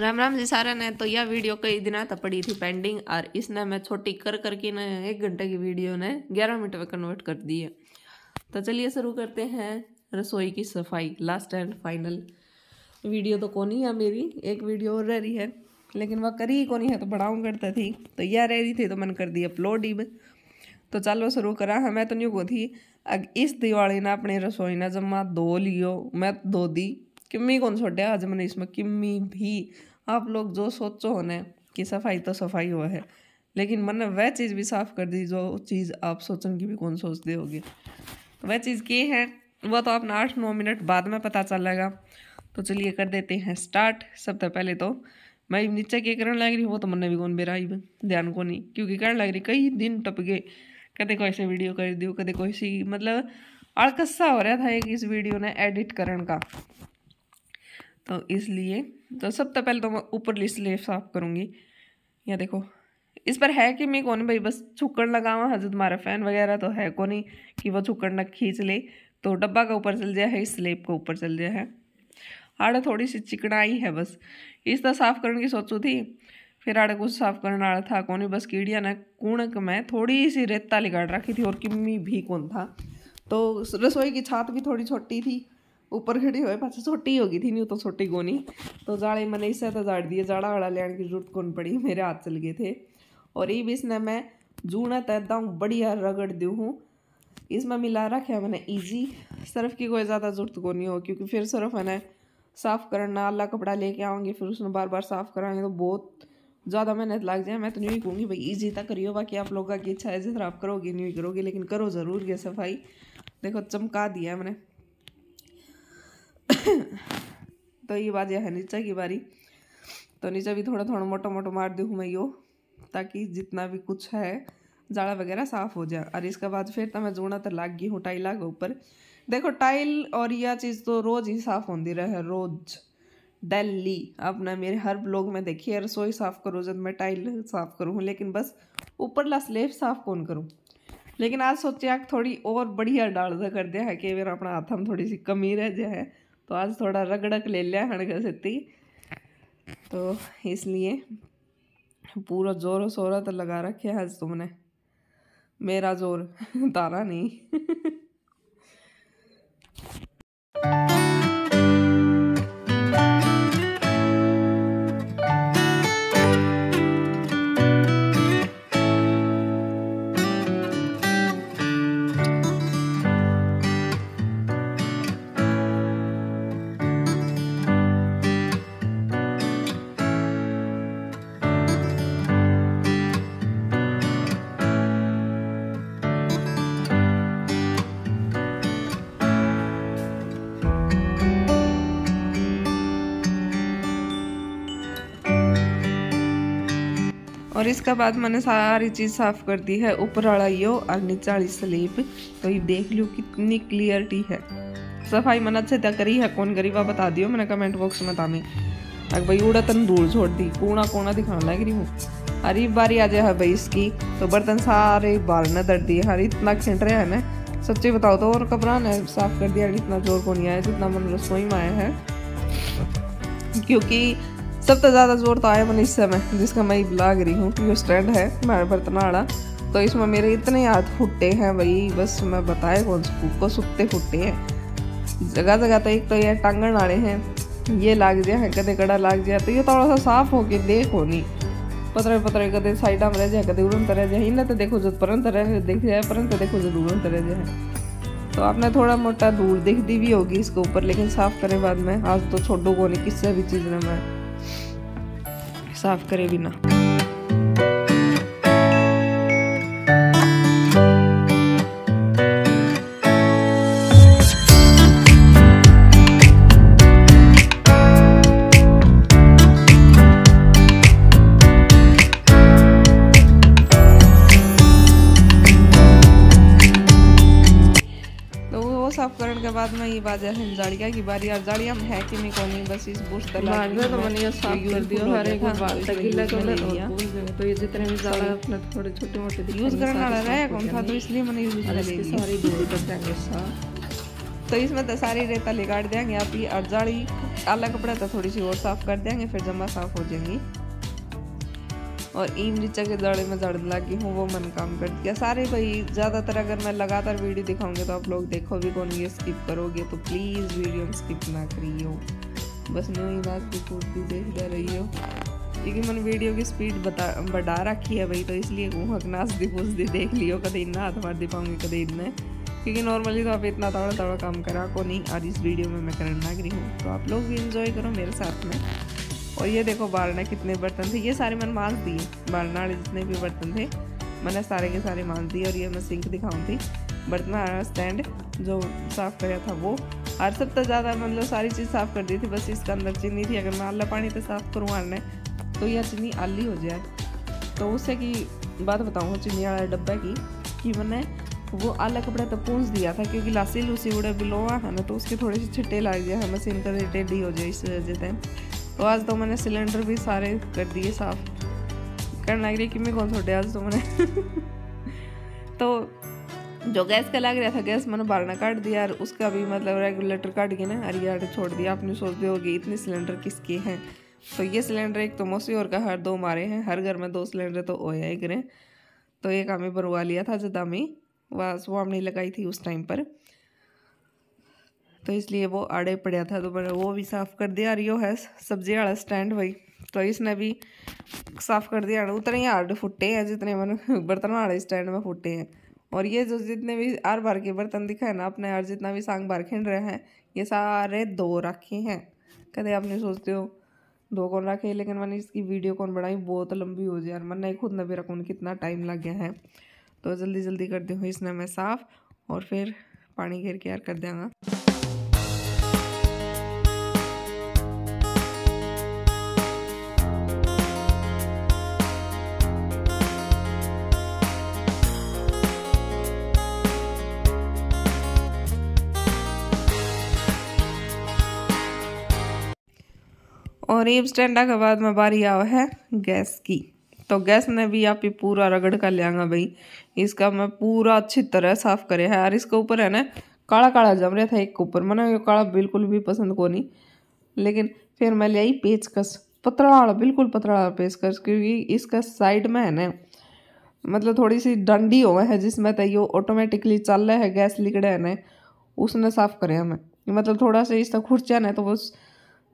राम राम जी सारा ने तो यह वीडियो कई दिना तक पड़ी थी पेंडिंग और इसने मैं छोटी कर कर करके ना एक घंटे की वीडियो ने ग्यारह मिनट में कन्वर्ट कर दी है। तो चलिए शुरू करते हैं रसोई की सफ़ाई लास्ट एंड फाइनल वीडियो तो कौन ही है मेरी, एक वीडियो और रह रही है, लेकिन वह करी ही कौन है तो बढ़ाऊँ करता थी। तो यह रह रही थी तो मैंने कर दी अपलोड ही। तो चलो शुरू करा, है, मैं तो नहीं को थी। अग, इस दिवाली ना अपनी रसोई ना जमा दो लियो, मैं दो दी। किम्मी कौन छोटे आज मैंने इसमें किम्मी भी आप लोग जो सोचो होने कि सफ़ाई तो सफ़ाई हुआ है, लेकिन मैंने वह चीज़ भी साफ़ कर दी जो चीज़ आप सोचन की भी कौन सोचते होगे। तो वह चीज़ की है, वह तो आपने आठ नौ मिनट बाद में पता चलेगा। तो चलिए कर देते हैं स्टार्ट। सबसे पहले तो मैं नीचे के करण लग रही वो तो मैंने भी कौन बेरा ध्यान को नहीं। क्योंकि करने लग रही कई दिन टप गए, कदे कोई से वीडियो कर दियो, कदे कोई सी मतलब अड़कस्सा हो रहा था एक इस वीडियो ने एडिट करण का। तो इसलिए तो सबसे पहले तो मैं ऊपर स्लेब साफ़ करूँगी। या देखो, इस पर है कि मैं कौन भाई, बस छुक्कड़ लगावा हज़रत तुम्हारा फ़ैन वगैरह तो है कौन ही कि वह छुक्कड़ न खींच ले। तो डब्बा का ऊपर चल जाए है इस स्लेब का ऊपर चल जाए। है आड़े थोड़ी सी चिकनाई है बस। इस तरह साफ़ करने की सोचू थी, फिर आड़े कुछ साफ़ करने वाला था कौन बस कीड़िया ने कूणक में थोड़ी सी रेता लिगाड़ रखी थी और किम्मी भी कौन था। तो रसोई की छात भी थोड़ी छोटी थी। ऊपर खड़ी हुए पास छोटी होगी थी नहीं तो छोटी गोनी तो जाड़े मैंने इससे तो जाड़ दिए जाड़ा वाड़ा लेने की ज़रूरत कौन पड़ी मेरे हाथ चल गए थे और ये भी इसने मैं जूना तैदा बढ़िया रगड़ दू हूँ इसमें मिला रखे मैंने इजी सर्फ की कोई ज़्यादा ज़रूरत को नहीं हो क्योंकि फिर सर्फ मैंने साफ़ करना अल्लाह कपड़ा लेके आऊँगी फिर उसमें बार बार साफ़ कराएँगे तो बहुत ज़्यादा मेहनत लग जाए मैं तो नहीं कहूँगी भाई ईजी तक करियो बाकी आप लोगों की इच्छा है जिस आप करोगे नहीं करोगे लेकिन करो ज़रूर ये सफ़ाई देखो चमका दिया मैंने तो ये बात यह है नीचा की बारी तो नीचा भी थोड़ा थोड़ा मोटा मोटा मार दूँ मैं यो ताकि जितना भी कुछ है जाड़ा वगैरह साफ़ हो जाए और इसके बाद फिर तो मैं जोड़ा तो लाग गई हूँ टाइला के ऊपर देखो टाइल और यह चीज़ तो रोज़ ही साफ़ होती रहे रोज़ डेली अब ना मेरे हर ब्लॉग में देखिए रसोई साफ़ करो जब मैं टाइल साफ़ करूँ लेकिन बस ऊपर ला स्लेब साफ़ कौन करूँ लेकिन आज सोचा थोड़ी और बढ़िया डाल कर दिया है कि मेरा अपना हाथ में थोड़ी सी कमी रह जाए तो आज थोड़ा रगड़क ले लिया हड़क से तो इसलिए पूरा ज़ोर शोर तो लगा रखे आज तुमने। मेरा ज़ोर, तारा नहीं। इसके बाद मैंने सारी चीज़ साफ़ कर दी है। ऊपर वाला यो और नीचे वाली स्लीप। तो ये देख लो कितनी क्लियरिटी है। सफ़ाई मैंने अच्छे तक करी है। कौन वह बता दियो, मैंने कमेंट बॉक्स में तामी अगर भाई उड़ा तन धूल छोड़ दी कोना कोना दिखाने लग रही हूँ। अरे बारी आ जाए है भाई इसकी। तो बर्तन सारे बाल न दर्द दिए। हर इतना खिंड रहा है ना। सच्ची बताओ तो और कपड़ा ने साफ़ कर दिया, इतना ज़ोर को नहीं आया, जितना मन रसोई में आया है। क्योंकि सबसे ज़्यादा ज़ोर तो आया मैंने इस समय, जिसका मैं लाग रही हूँ ये स्टैंड है हमारे बर्तन वाला तो इसमें मेरे इतने हाथ फुटे हैं भाई, बस मैं बताए कौन को सुखते फुटे हैं। जगह जगह तो एक तो ये टांगण वाले हैं, ये लाग जाए है, कदे कड़ा लाग जाए तो ये थोड़ा सा साफ़ हो के देखो नहीं। पतरे पतरे कदे साइडा में रह जाए, कदे उड़न तरह जाए, इन्हें तो देखो जो परंत रह देख जाए परंत देखो जो उड़न तरह जाए। तो आपने थोड़ा मोटा दूर दिख दी भी होगी इसके ऊपर, लेकिन साफ़ करने बाद में आज तो छोटो को नहीं किससे भी चीज़ ने मैं साफ़ करे साफ़ करने के बाद में ये बाजा है जाड़िया की बारी। और जाड़िया में है कि नहीं कोनी बस इस बुश तक बाद में तो मैंने ये साफ़ कर दिया हर एक बाल तक गिला कर लिया तो ये जितने भी ज़्यादा अपने थोड़े छोटे मोटे यूज़ करने वाला रहा कौन था तो इसलिए मैंने यूज़ कर लिया सारी धूल कर देंगे तो इसमें तो सारी रेता काट देंगे आप ये और जाली आला कपड़ा तो थोड़ी सी और साफ़ कर देंगे फिर जमा साफ़ हो जाएँगी। और ईम नीचा के जड़े में जड़ लगी हूँ, वो मन काम कर दिया सारे भाई, ज़्यादातर अगर मैं लगातार वीडियो दिखाऊँगी तो आप लोग देखो भी कौन ये स्किप करोगे तो प्लीज़ वीडियो में स्किप ना करियो। बस न्यू ही बात की देख रही हो क्योंकि मैंने वीडियो की स्पीड बता, बढ़ा रखी है भाई तो इसलिए हक नाच दी पूछ दी देख लियो, कदे इतना हाथ मार दे पाऊँगी, कदे इतने। क्योंकि नॉर्मली तो आप इतना तड़ा तड़ा काम करा को नहीं और इस वीडियो में मैं करना रही हूँ। तो आप लोग भी इंजॉय करो मेरे साथ में। और ये देखो बारना कितने बर्तन थे। ये सारे मैंने मांझ दिए बारना वाले जितने भी बर्तन थे, मैंने सारे के सारे मांझ दिए और ये मैं सिंक दिखाऊँ थी। बर्तन स्टैंड जो साफ़ कराया था वो। हर सब तो ज़्यादा मतलब सारी चीज़ साफ़ कर दी थी, बस इसके अंदर चीनी थी। अगर मैं आला पानी तो साफ़ करूँ आने तो यह चीनी आली हो जाए। तो उससे की बात बताऊँ चीनी वाला डब्बा की, कि मैंने वो आला कपड़ा तो पूछ दिया था, क्योंकि लासी लूसी उड़े बिलोआ है ना तो उसके थोड़े से छिट्टे लग गए मशीन का टेढ़ी हो जाए, इस वजह से। तो आज तो मैंने सिलेंडर भी सारे कर दिए साफ़। करने रही कि मैं कौन छोटे आज तो मैंने। तो जो गैस का लग रहा था, गैस मैंने बारना काट दिया और उसका भी मतलब रेगुलेटर काट के ना अरिया छोड़ दिया। आपने सोच हो होगी, इतने सिलेंडर किसके हैं? तो ये सिलेंडर एक तो मौसी और का हर दो मारे हैं। हर घर में दो सिलेंडर तो ओया ही करें तो एक हमें बनवा लिया था जब हमें। बस वो हमने लगाई थी उस टाइम पर। तो इसलिए वो आड़े पड़ा था तो मैंने वो भी साफ़ कर दिया, और यो है सब्ज़ी वाला स्टैंड भाई। तो इसने भी साफ़ कर दिया उतने ही आड़ फुटे हैं जितने मैंने बर्तन वाले स्टैंड में फुटे हैं। और ये जो जितने भी आर बार के बर्तन दिखाए ना अपने यार जितना भी सांग बार खिंड रहे हैं, ये सारे दो रखे हैं। कदे आपने सोचते हो, दो कौन रखे लेकिन मैंने इसकी वीडियो कौन बनाई, बहुत लंबी हो जाए यार मैंने खुद न भी रखूँ, कितना टाइम लग गया है। तो जल्दी जल्दी कर हूँ इसने मैं साफ़, और फिर पानी घेर के यार कर देंगे। और ये स्टैंडा के बाद में बारी आवा है गैस की। तो गैस ने भी आप ही पूरा रगड़ कर लिया भाई। इसका मैं पूरा अच्छी तरह साफ़ करे है। और इसके ऊपर है ना, काला काला जम रहा था एक के ऊपर। मैंने ये काला बिल्कुल भी पसंद को नहीं। लेकिन फिर मैं ले आई पेचकस। पतला बिल्कुल पतला पेचकस, क्योंकि इसका साइड में है ना मतलब थोड़ी सी डंडी हो है, जिसमें तो ये ऑटोमेटिकली चल रहा है, गैस लिकड़े है ना, उसने साफ़ करे हमें। मतलब थोड़ा सा इसका खुर्चा ना तो वो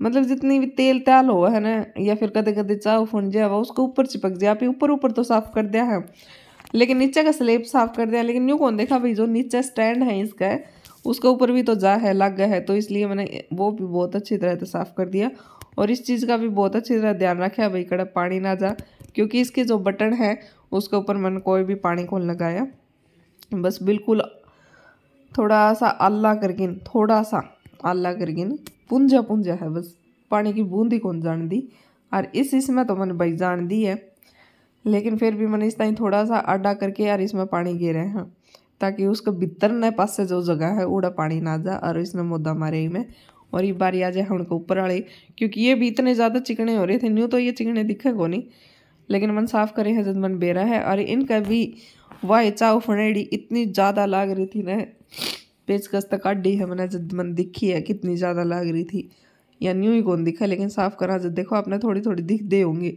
मतलब जितनी भी तेल त्याल हो, है ना? या फिर कदे कदे चाव फुन जाए उसको ऊपर चिपक जाए आप ऊपर ऊपर तो साफ़ कर दिया है। लेकिन नीचे का स्लेब साफ़ कर दिया, लेकिन यूँ कौन देखा भाई, जो नीचे स्टैंड है इसका है उसके ऊपर भी तो जा है, लग गया है तो इसलिए मैंने वो भी बहुत अच्छी तरह से साफ़ कर दिया। और इस चीज़ का भी बहुत अच्छी तरह ध्यान रखा भाई कड़ा पानी ना जा, क्योंकि इसके जो बटन है, उसके ऊपर मैंने कोई भी पानी को लगाया। बस बिल्कुल थोड़ा सा अल्लाह करके, थोड़ा सा अल्लाह करके पुंजा पुंजा है बस पानी की बूंद ही कौन जान दी और इस इसमें तो मैंने भाई जान दी है लेकिन फिर भी मैंने इस टाइम थोड़ा सा अड्डा करके यार इसमें पानी गिरे हैं ताकि उसको भीतर न पास से जो जगह है उड़ा पानी ना जा और इसने मुद्दा मारे में और ये बारी आ जाए उनके ऊपर वाले क्योंकि ये भी इतने ज़्यादा चिकने हो रहे थे न्यू तो ये चिकने दिखे को नहीं लेकिन मन साफ़ करे हैं जब मन बेरा है और इनका भी वाह चाव फनेड़ी इतनी ज़्यादा लाग रही थी ना पेचकस तक काटी है, मैंने जब मन दिखी है कितनी ज़्यादा लग रही थी। या न्यू ही कौन दिखा, लेकिन साफ़ करा जब देखो आपने थोड़ी थोड़ी दिख दे होंगे।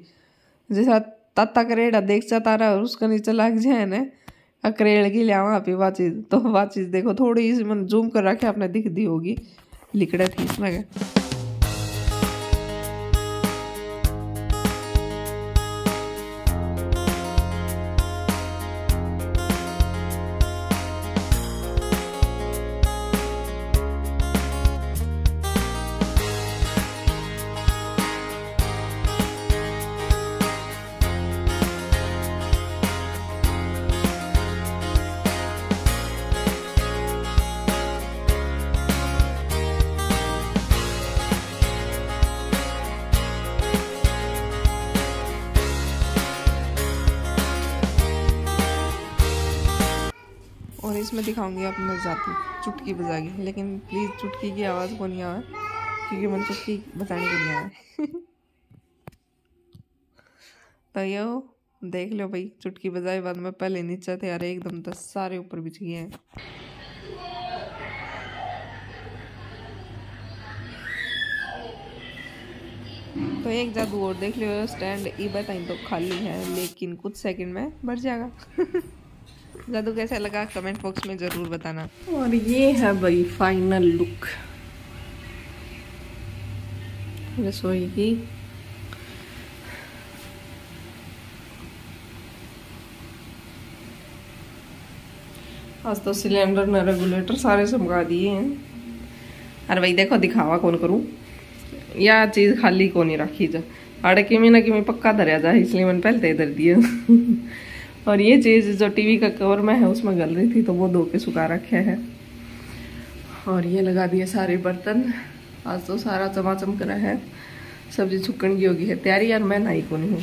जैसा तत्ता करेड़ा देख जाता रहा और उसका नीचे लग जाए ना करेड़ की लिया वहाँ पे चीज़ तो चीज़ देखो, थोड़ी सी मन जूम कर रखे, आपने दिख दी होगी। लिकड़े थी इसमें कोशिश में दिखाऊँगी अपने जाती चुटकी बजा के लेकिन प्लीज़ चुटकी की आवाज़ को नहीं आवा क्योंकि मैंने चुटकी बजाने के लिए आया तो ये हो देख लो भाई, चुटकी बजाए बाद में पहले नीचे थे, अरे एकदम तो सारे ऊपर बिछ गए हैं। तो एक जादू और देख लो, स्टैंड ई बताई तो खाली है, लेकिन कुछ सेकंड में बढ़ जाएगा। जादू कैसा लगा? कमेंट बॉक्स में ज़रूर बताना। और ये है भाई फाइनल लुक रसोई की आज तो सिलेंडर न रेगुलेटर सारे समगा दिए हैं। अरे भाई देखो, दिखावा कौन करूँ? या चीज़ खाली कौन ही रखी जा? अड़े किमी ना किमी पक्का धरिया जाए इसलिए मैंने पहले इधर दिया। और ये चीज़ जो टीवी का कवर में है, उसमें गल रही थी तो वो धो के सुखा रखे है। और ये लगा दिए सारे बर्तन। आज तो सारा चमा चमाचम करा है। सब्ज़ी छुकन की होगी है तैयारी यार मैं नहीं को नहीं हूँ।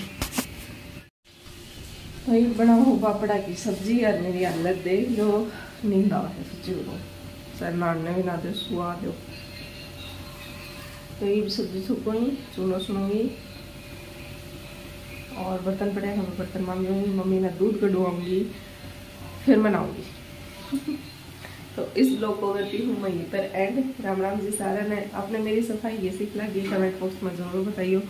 तो बना हूँ पापड़ा की सब्ज़ी यार मेरी हालत दे जो नींद आ है सच्ची बोलो सर नाड़ने भी ना दे सुहा दो। तो ये सब्ज़ी छुपूँगी चूनो सुनूँगी। और बर्तन पड़े हैं बर्तन मांगूँगी मम्मी, मैं दूध कटवाऊँगी फिर मनाऊँगी तो इस ब्लॉग को करती हूँ मैं यहीं पर एंड राम राम जी सारे ने आपने मेरी सफ़ाई ये सीख लगी कमेंट बॉक्स में ज़रूर बताइयो।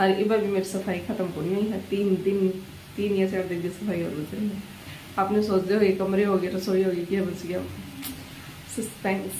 और एक बार भी मेरी सफ़ाई खत्म होनी हुई है। तीन दिन, तीन या चार दिन की सफ़ाई और रही है। आपने सोच दो कमरे हो गए, रसोई होगी क्या बच गया। सस्पेंस